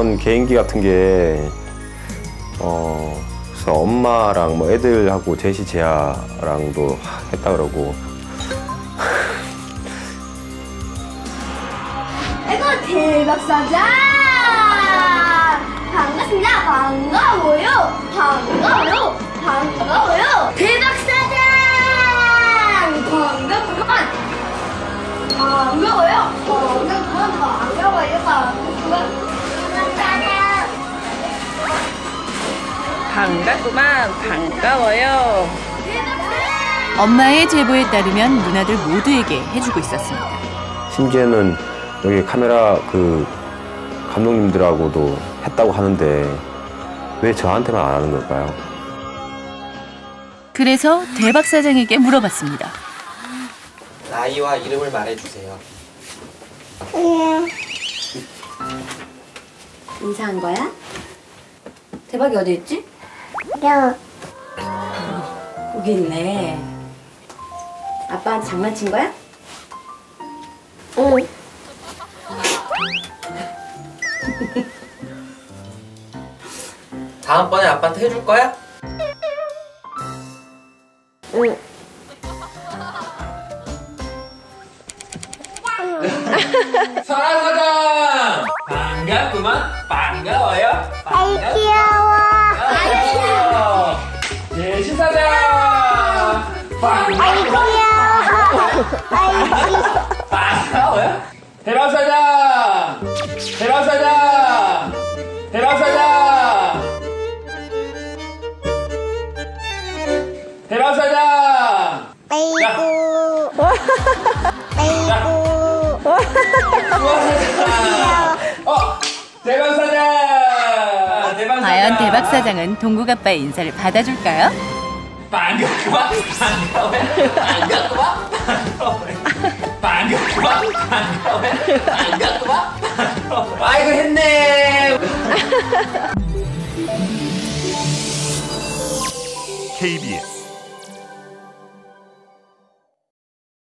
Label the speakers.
Speaker 1: 그런 개인기 같은 게 어, 그래서 엄마랑 뭐 애들하고 제시 제아랑도 했다 그러고
Speaker 2: 이거 대박 사장! 반갑습니다. 반가워요. 반가워요. 반갑구만 반가워요!
Speaker 3: 엄마의 제보에 따르면 누나들 모두에게 해주고 있었습니다.
Speaker 1: 심지어는 여기 카메라 그 감독님들하고도 했다고 하는데 왜 저한테만 안 하는 걸까요?
Speaker 3: 그래서 대박 사장에게 물어봤습니다.
Speaker 4: 나이와 이름을 말해주세요.
Speaker 5: 인사한 거야? 대박이 어디 있지?
Speaker 2: 야,
Speaker 5: 여기 있네. 아빠한테 장난친 거야?
Speaker 2: 응.
Speaker 4: 다음번에 아빠한테 해줄 거야?
Speaker 2: 응.
Speaker 4: 사장! 반갑구만. 반가
Speaker 2: 아이
Speaker 4: 반가워요.
Speaker 2: 귀여워. 아이
Speaker 4: 반가워요. 대박 사장! 대박 사장! 대박 사장! 대박 사장!
Speaker 2: 아이고. 아이고.
Speaker 4: 우와 사장! 어! 대박 사장! 대박 사장!
Speaker 3: 과연 대박 사장은 동국 아빠의 인사를 받아줄까요?
Speaker 4: 반갑구만 반가워요 반갑구만 반가워요 반갑구만 반가워요 반갑구만 아이고 했네
Speaker 6: KBS